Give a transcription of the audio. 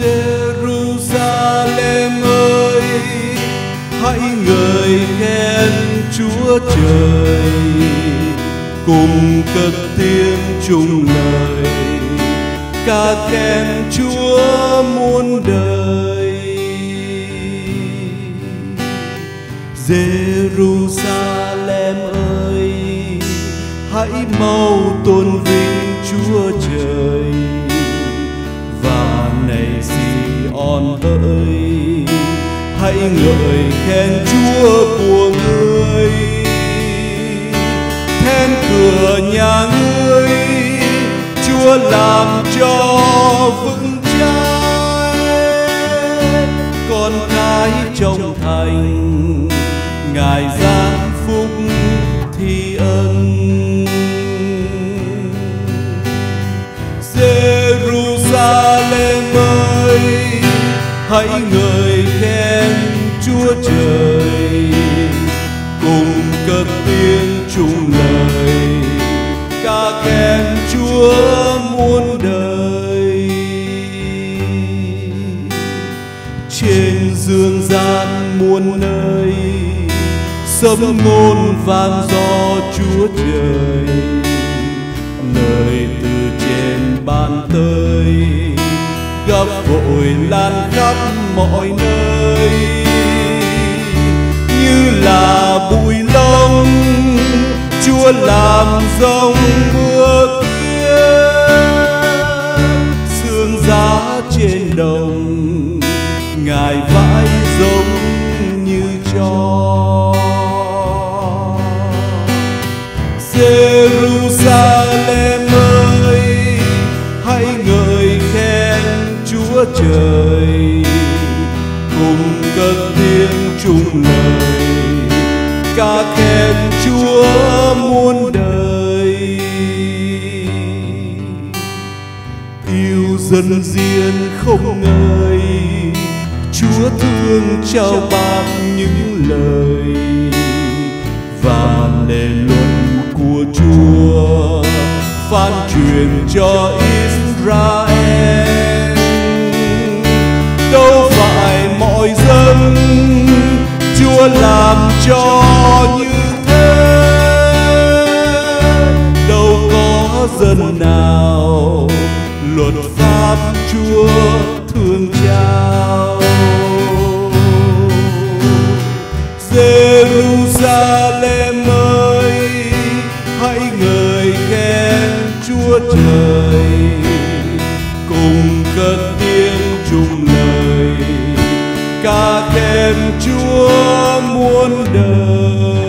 Jerusalem ơi, hãy ngợi khen Chúa trời. Cùng cất tiếng chung lời, ca khen Chúa muôn đời. Jerusalem ơi, hãy mau tôn vinh Chúa trời. Sion ơi, hãy ngợi khen Chúa của ngươi then cửa nhà ngươi, Chúa làm cho vững chãi con cái trong thành, ngài ra. Hãy người khen Chúa trời, cùng cất tiếng chung lời, ca khen Chúa muôn đời. Trên dương gian muôn nơi, sấm ngôn vang do Chúa trời. Lời từ trên ban tới gấp vội lan khắp mọi nơi. Như là bụi lông, Chúa làm rông mưa tuyết sương giá trên đồng, ngài vãi giống như cho dân diên không ngơi. Chúa thương trao ban những lời và lề luận của Chúa phán truyền cho Israel. Đâu phải mọi dân Chúa làm cho như thế? Đâu có dân nào luật pháp pháp Chúa thương trao Jerusalem ơi, hãy ngợi khen Chúa trời. Cùng cất tiếng chung lời, ca khen Chúa muôn đời.